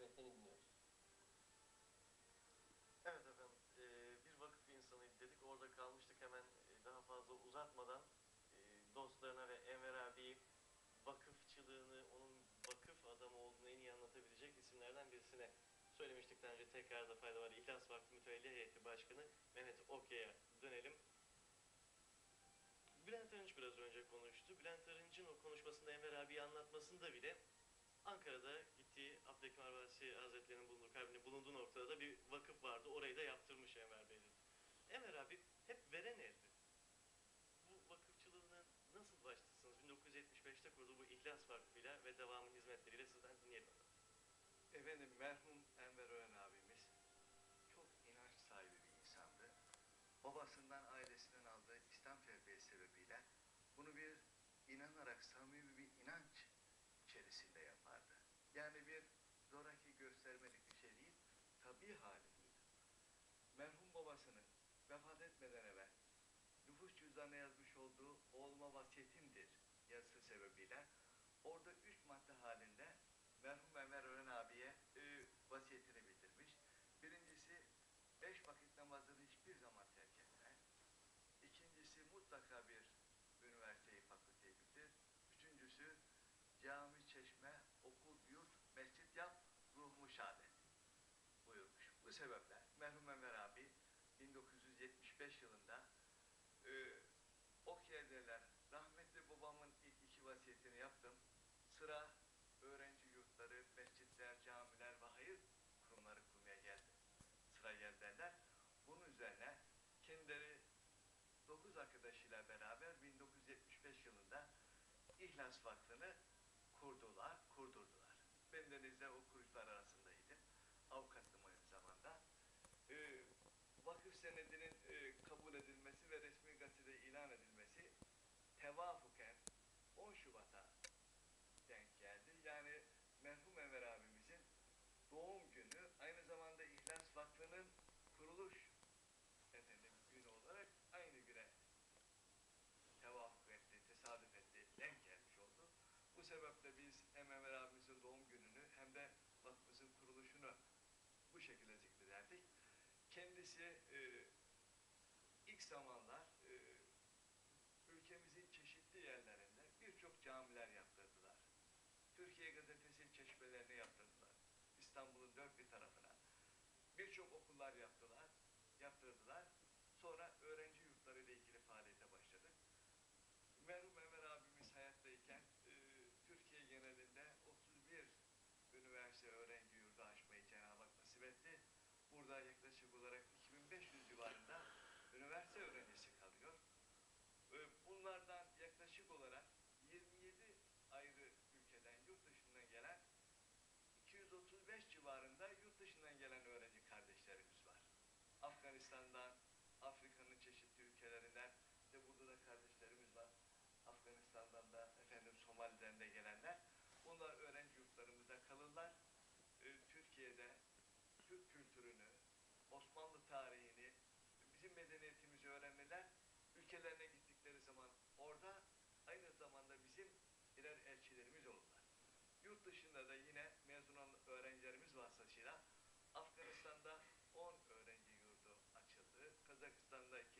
Evet seni dinliyoruz. Evet efendim, eee, bir vakıf insanıydı dedik. Orada kalmıştık hemen daha fazla uzatmadan eee, dostlarına ve Enver abiyi vakıfçılığını, onun vakıf adamı olduğunu en iyi anlatabilecek isimlerden birisine söylemiştik daha önce. Tekrar da fayda var. İhlas Vakfı Mütevelli Heyeti Başkanı Mehmet Okya'ya dönelim. Bülent Arınç biraz önce konuştu. Bülent Arınç'ın o konuşmasında Enver abiyi anlatmasında bile Ankara'da Abdülhakim Arvasi Hazretleri'nin bulunduğu, kalbinin bulunduğu noktada da bir vakıf vardı. Orayı da yaptırmış Enver Bey dedi. Enver abi hep veren eldi. Bu vakıfçılığına nasıl başladınız? 1975'te kurduğu bu İhlas Vakfı'yla ve devamın hizmetleriyle sizden dinleyelim. Efendim merhum Enver Ören abimiz çok inanç sahibi bir insandı. Babasından, ailesinden aldığı İslam terbiyesi sebebiyle bunu bir inanarak samimi bir inanç içerisinde yapardı. Yani bir zoraki göstermelik bir şey değil, tabii hali buydu. Merhum babasının vefat etmeden evvel nüfus cüzdanına yazmış olduğu oğluma vasiyetimdir yazısı sebebiyle orada üç madde halinde merhum Enver Ören abiye e, vasiyetini bildirmiş. Birincisi beş vakit namazını hiçbir zaman terk etme. İkincisi mutlaka bir üniversiteyi, fakülteyi bitir. Üçüncüsü Bu sebeple merhum Enver abi 1975 yılında e, Okyer'deler rahmetli babamın ilk iki vasiyetini yaptım. Sıra öğrenci yurtları, mescitler, camiler ve hayır kurumları kurmaya geldi. Sıra geldiler. Bunun üzerine kendileri 9 arkadaşıyla beraber 1975 yılında İhlas Vakfı'nı kurdular, kurdurdular. Ben de Deniz'de o kurucular arasındaydım. Avukatlım aynı zamanda. Ee, vakıf senedinin e, kabul edilmesi ve resmi gazetede ilan edilmesi tevafuken 10 Şubat'a denk geldi. Yani merhum Enver abimizin doğum günü aynı zamanda İhlas Vakfı'nın kuruluş efendim günü olarak aynı güne tevafuk etti, tesadüf etti, denk gelmiş oldu. Bu sebeple biz hem Enver abimizin doğum gününü hem de vakfımızın kuruluşunu bu şekilde zikrederdik. Kendisi e, ilk zamanlar e, ülkemizin çeşitli yerlerinde birçok camiler yaptırdılar. Türkiye Gazetesi çeşmelerini yaptırdılar. İstanbul'un dört bir tarafına. Birçok okullar yaptılar, yaptırdılar. Sonra öğrenci yurtları ile ilgili faaliyete başladık. Merhum Ömer abimiz hayattayken e, Türkiye genelinde 31 üniversite öğrenci 400-500 civarında üniversite öğrencisi kalıyor. Ee, bunlardan yaklaşık olarak 27 ayrı ülkeden yurt dışından gelen 235 civarında yurt dışından gelen öğrenci kardeşlerimiz var. Afganistan'dan, Afrika'nın çeşitli ülkelerinden de burada da kardeşlerimiz var. Afganistan'dan da efendim Somali'den de gelenler. Bunlar öğrenci yurtlarımızda kalırlar. Ee, Türkiye'de Türk kültürünü, Osmanlı medeniyetimizi öğrenmeler, ülkelerine gittikleri zaman orada aynı zamanda bizim birer elçilerimiz olurlar. Yurt dışında da yine mezun olan öğrencilerimiz vasıtasıyla Afganistan'da 10 öğrenci yurdu açıldı. Kazakistan'daki